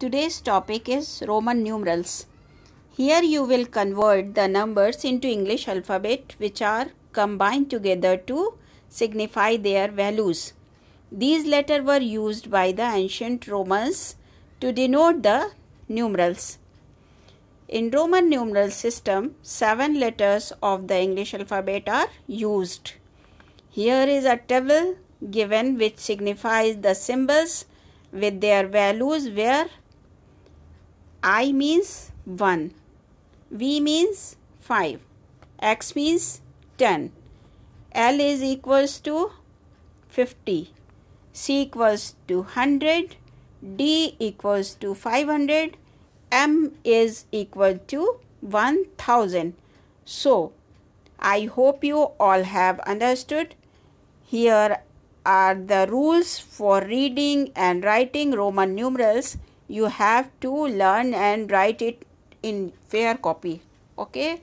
Today's topic is Roman numerals. Here you will convert the numbers into English alphabet which are combined together to signify their values. These letters were used by the ancient Romans to denote the numerals. In Roman numeral system, seven letters of the English alphabet are used. Here is a table given which signifies the symbols with their values where I means 1, V means 5, X means 10, L is equals to 50, C equals to 100, D equals to 500, M is equal to 1000. So, I hope you all have understood. Here are the rules for reading and writing Roman numerals. You have to learn and write it in fair copy. Okay.